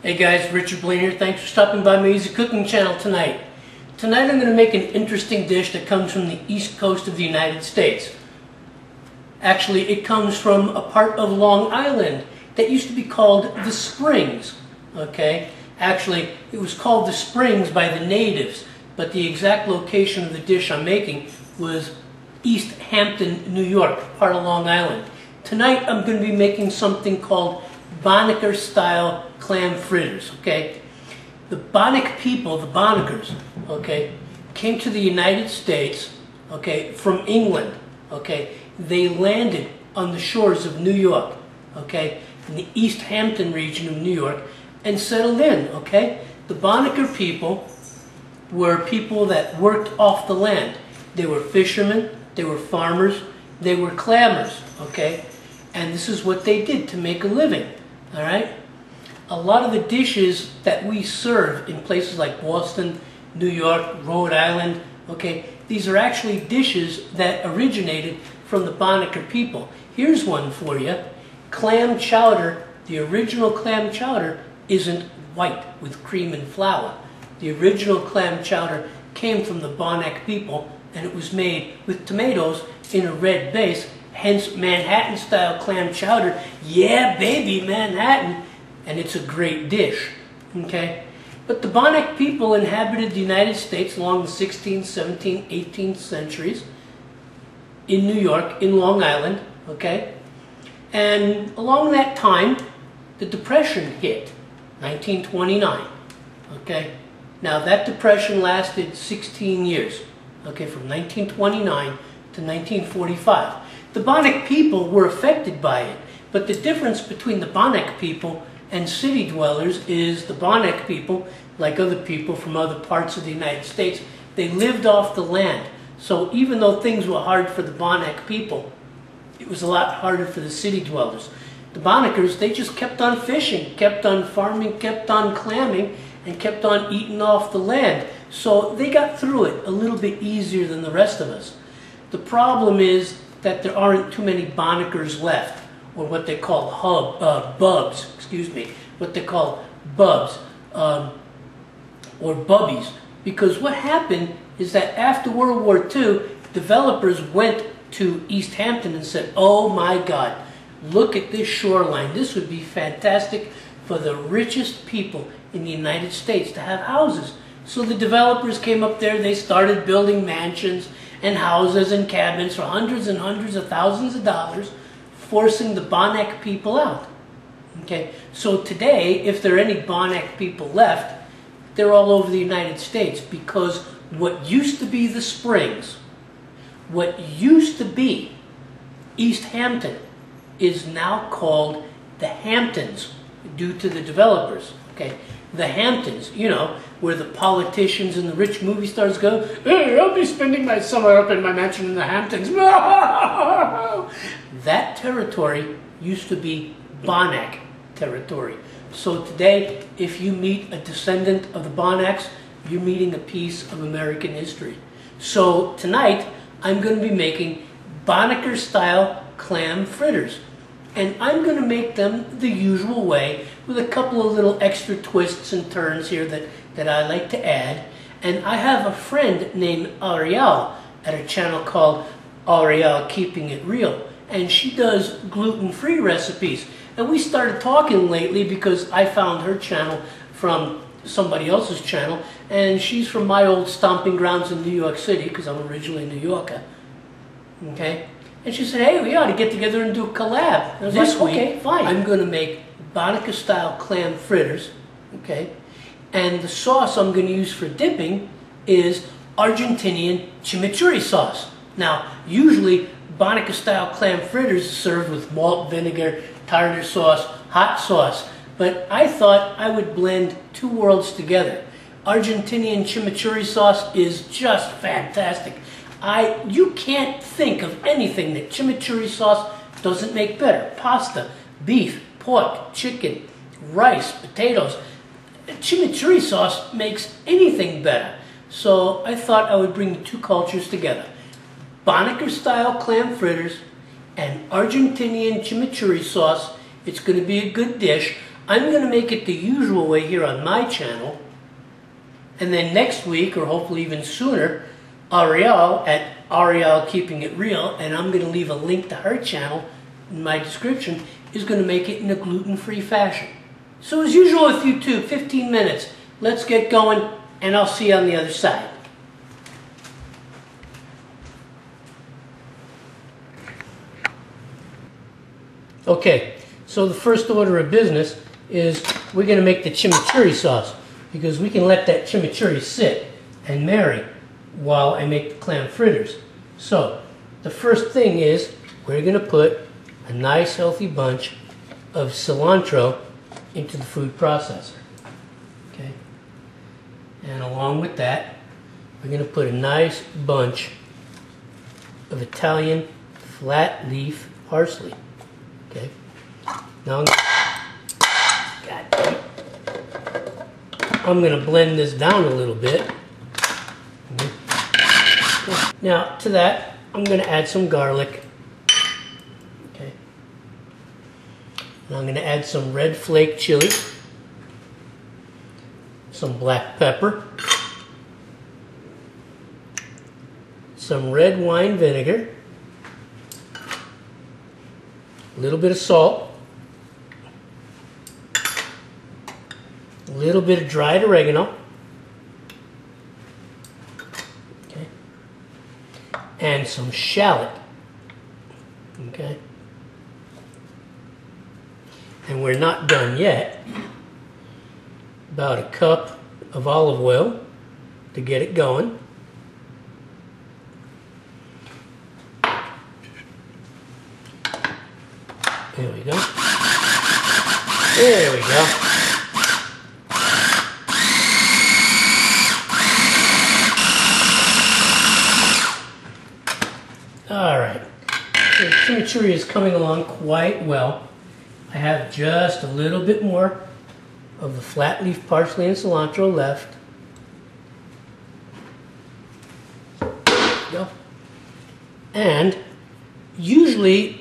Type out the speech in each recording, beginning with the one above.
Hey guys, Richard Blaine here. Thanks for stopping by my Easy Cooking channel tonight. Tonight I'm going to make an interesting dish that comes from the east coast of the United States. Actually, it comes from a part of Long Island that used to be called the Springs. Okay? Actually, it was called the Springs by the natives, but the exact location of the dish I'm making was East Hampton, New York, part of Long Island. Tonight I'm going to be making something called Bonaker style clam fritters, okay? The Bannock people, the Bonaker's, okay, came to the United States, okay, from England, okay? They landed on the shores of New York, okay, in the East Hampton region of New York, and settled in, okay? The Bonaker people were people that worked off the land. They were fishermen, they were farmers, they were clammers, okay? And this is what they did to make a living, all right? A lot of the dishes that we serve in places like Boston, New York, Rhode Island, okay, these are actually dishes that originated from the Bonaker people. Here's one for you. Clam chowder, the original clam chowder isn't white with cream and flour. The original clam chowder came from the Bannock people and it was made with tomatoes in a red base hence Manhattan style clam chowder. Yeah, baby, Manhattan. And it's a great dish, okay? But the Bannock people inhabited the United States along the 16th, 17th, 18th centuries in New York, in Long Island, okay? And along that time, the Depression hit, 1929, okay? Now that Depression lasted 16 years, okay, from 1929 to 1945. The Bannock people were affected by it, but the difference between the Bannock people and city dwellers is the Bannock people, like other people from other parts of the United States, they lived off the land. So even though things were hard for the Bannock people, it was a lot harder for the city dwellers. The Bonakers, they just kept on fishing, kept on farming, kept on clamming, and kept on eating off the land. So they got through it a little bit easier than the rest of us. The problem is that there aren't too many Bonakers left, or what they call hub, uh, bubs, excuse me, what they call bubs, um, or bubbies. Because what happened is that after World War II, developers went to East Hampton and said, oh my God, look at this shoreline. This would be fantastic for the richest people in the United States to have houses. So the developers came up there, they started building mansions, and houses and cabins for hundreds and hundreds of thousands of dollars, forcing the Bannock people out. Okay, so today, if there are any Bannock people left, they're all over the United States because what used to be the Springs, what used to be East Hampton, is now called the Hamptons due to the developers. Okay, the Hamptons, you know, where the politicians and the rich movie stars go, hey, I'll be spending my summer up in my mansion in the Hamptons. that territory used to be Bannock territory. So today, if you meet a descendant of the Bannocks, you're meeting a piece of American history. So tonight, I'm going to be making Bonaker style clam fritters. And I'm going to make them the usual way with a couple of little extra twists and turns here that, that I like to add. And I have a friend named Ariyele at a channel called Ariyele Keeping It Real. And she does gluten-free recipes. And we started talking lately because I found her channel from somebody else's channel. And she's from my old stomping grounds in New York City because I'm originally a New Yorker. Okay? And she said, hey, we ought to get together and do a collab. This like, week, okay, fine. I'm going to make Bonaker style clam fritters, okay? And the sauce I'm going to use for dipping is Argentinian chimichurri sauce. Now, usually Bonaker style clam fritters are served with malt vinegar, tartar sauce, hot sauce. But I thought I would blend two worlds together. Argentinian chimichurri sauce is just fantastic. I, you can't think of anything that chimichurri sauce doesn't make better. Pasta, beef, pork, chicken, rice, potatoes. Chimichurri sauce makes anything better. So I thought I would bring the two cultures together. Bonaker style clam fritters and Argentinian chimichurri sauce. It's going to be a good dish. I'm going to make it the usual way here on my channel. And then next week, or hopefully even sooner, Ariyele at Ariyele Keeping It Real, and I'm going to leave a link to her channel in my description, is going to make it in a gluten-free fashion. So as usual with YouTube, 15 minutes. Let's get going, and I'll see you on the other side. Okay, so the first order of business is we're going to make the chimichurri sauce because we can let that chimichurri sit and marry while I make the clam fritters. So the first thing is we're going to put a nice healthy bunch of cilantro into the food processor. Okay, and along with that, we're going to put a nice bunch of Italian flat leaf parsley. Okay, now God, I'm going to blend this down a little bit. Now to that, I'm going to add some garlic. Okay. And I'm going to add some red flake chili, some black pepper, some red wine vinegar, a little bit of salt, a little bit of dried oregano, okay, some shallot, okay. And we're not done yet. About a cup of olive oil to get it going. There we go. There we go. All right. Chimichurri is coming along quite well. I have just a little bit more of the flat leaf parsley and cilantro left. Go. And usually,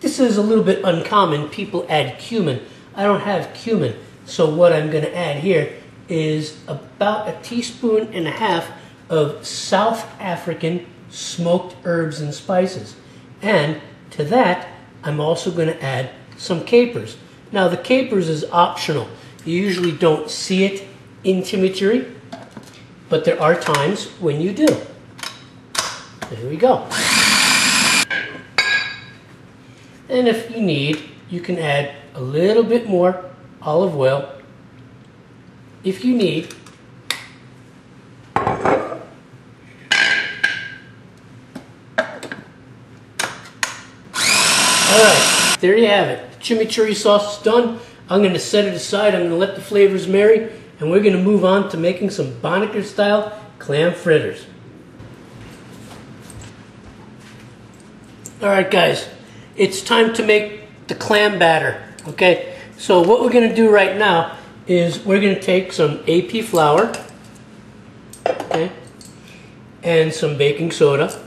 this is a little bit uncommon. People add cumin. I don't have cumin. So what I'm going to add here is about a teaspoon and a half of South African smoked herbs and spices. And to that, I'm also going to add some capers. Now the capers is optional. You usually don't see it in chimichurri, but there are times when you do. There we go. And if you need, you can add a little bit more olive oil if you need. Alright, there you have it. The chimichurri sauce is done. I'm going to set it aside. I'm going to let the flavors marry. And we're going to move on to making some Bonaker style clam fritters. Alright guys, it's time to make the clam batter. Okay, so what we're going to do right now is we're going to take some AP flour okay, and some baking soda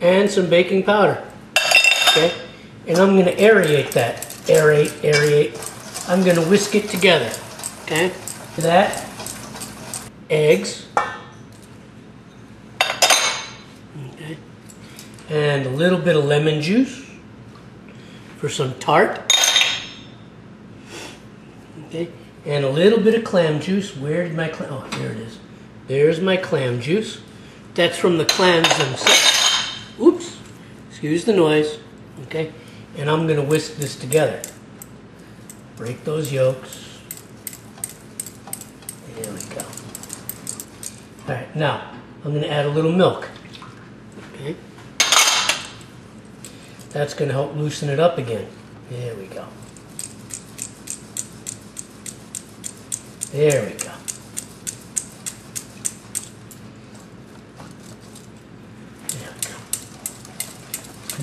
and some baking powder. Okay, and I'm going to aerate that. Aerate, aerate. I'm going to whisk it together. Okay, that eggs. Okay, and a little bit of lemon juice for some tart. Okay, and a little bit of clam juice. Where did my clam? Oh, there it is. There's my clam juice. That's from the clams themselves. Oops. Excuse the noise. Okay, and I'm gonna whisk this together. Break those yolks. There we go. All right, now I'm gonna add a little milk. Okay. That's gonna help loosen it up again. There we go. There we go. There we go.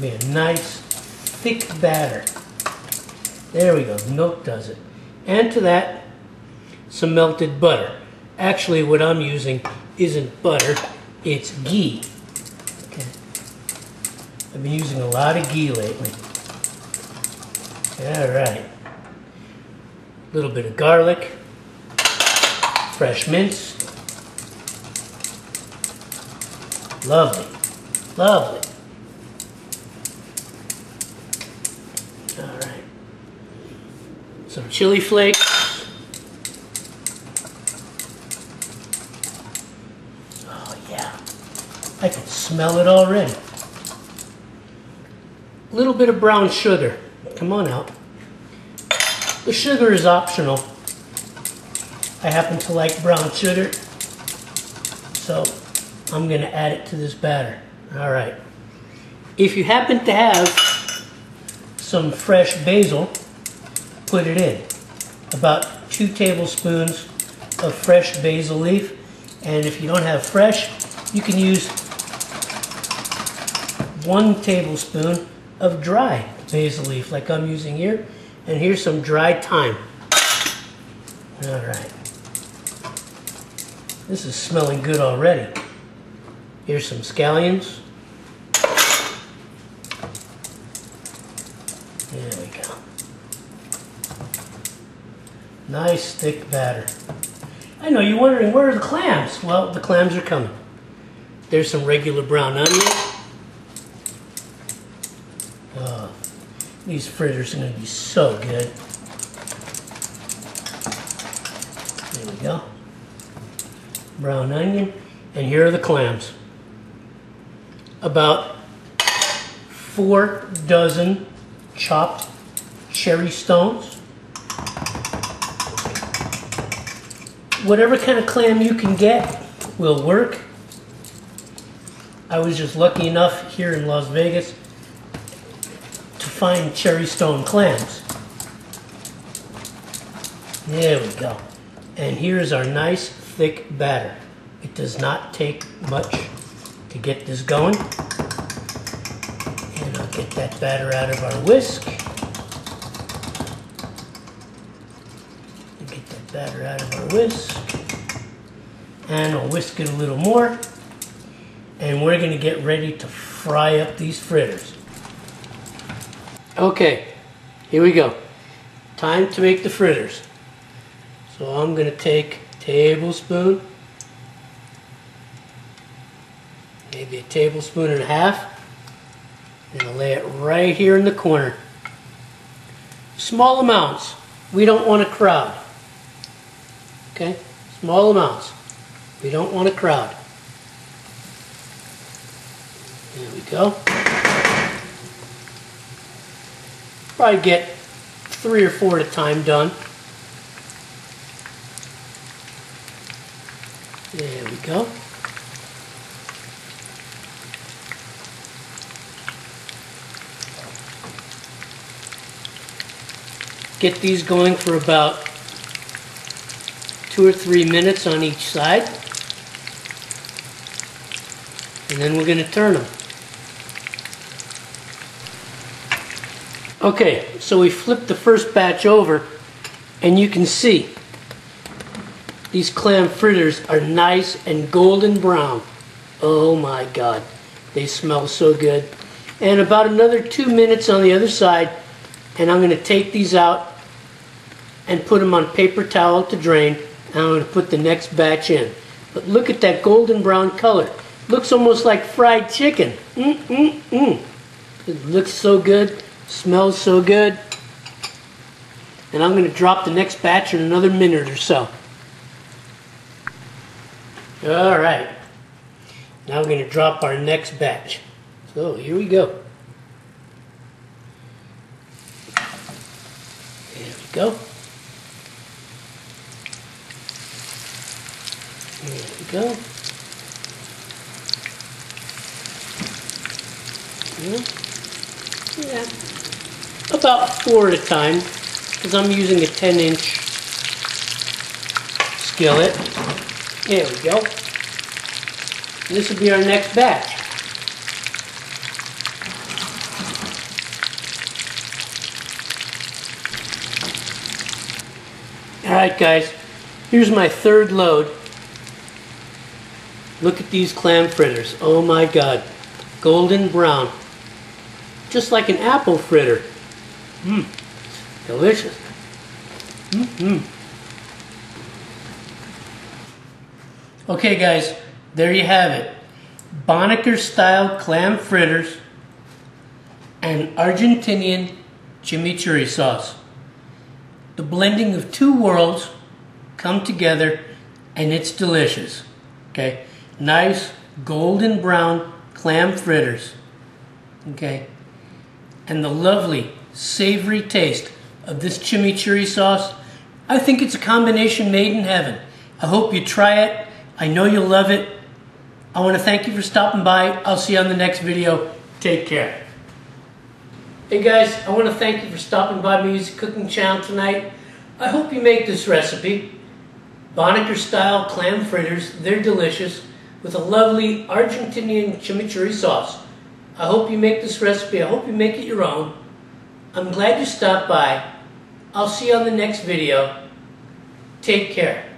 Be a nice, thick batter. There we go, milk does it. And to that, some melted butter. Actually, what I'm using isn't butter, it's ghee. Okay. I've been using a lot of ghee lately. All right. A little bit of garlic, fresh mince. Lovely, lovely. All right. Some chili flakes. Oh yeah, I can smell it already. A little bit of brown sugar. Come on out. The sugar is optional. I happen to like brown sugar, so I'm going to add it to this batter. All right. If you happen to have some fresh basil, put it in. About two tablespoons of fresh basil leaf. And if you don't have fresh, you can use one tablespoon of dry basil leaf like I'm using here. And here's some dried thyme. All right. This is smelling good already. Here's some scallions. There we go. Nice thick batter. I know you're wondering where are the clams? Well, the clams are coming. There's some regular brown onion. Oh, these fritters are going to be so good. There we go. Brown onion. And here are the clams. About four dozen chopped cherry stones. Whatever kind of clam you can get will work. I was just lucky enough here in Las Vegas to find cherry stone clams. There we go. And here's our nice thick batter. It does not take much to get this going. And I'll get that batter out of our whisk. Get that batter out of our whisk. And I'll whisk it a little more. And we're going to get ready to fry up these fritters. Okay, here we go. Time to make the fritters. So I'm going to take a tablespoon, maybe a tablespoon and a half, and I'll lay it right here in the corner. Small amounts. We don't want a crowd. Okay? Small amounts. We don't want a crowd. There we go. Probably get three or four at a time done. There we go. Get these going for about two or three minutes on each side. And then we're going to turn them. Okay, so we flipped the first batch over and you can see these clam fritters are nice and golden brown. Oh my God, they smell so good. And about another two minutes on the other side and I'm going to take these out and put them on paper towel to drain I'm going to put the next batch in. But look at that golden brown color. Looks almost like fried chicken. Mm, mm, mm. It looks so good, smells so good. And I'm going to drop the next batch in another minute or so. All right. Now we're going to drop our next batch. So here we go. There we go. There we go. Yeah. About four at a time, because I'm using a 10 inch skillet. There we go. This will be our next batch. Alright guys, here's my third load. Look at these clam fritters. Oh my god. Golden brown. Just like an apple fritter. Mmm. Delicious. Hmm. Okay, guys, there you have it. Bonaker style clam fritters and Argentinian chimichurri sauce. The blending of two worlds come together and it's delicious. Okay, nice golden brown clam fritters. Okay, and the lovely savory taste of this chimichurri sauce. I think it's a combination made in heaven. I hope you try it. I know you'll love it. I want to thank you for stopping by. I'll see you on the next video. Take care. Hey guys, I want to thank you for stopping by my Easy Cooking channel tonight. I hope you make this recipe. Bonaker style clam fritters, they're delicious, with a lovely Argentinian chimichurri sauce. I hope you make this recipe, I hope you make it your own. I'm glad you stopped by. I'll see you on the next video. Take care.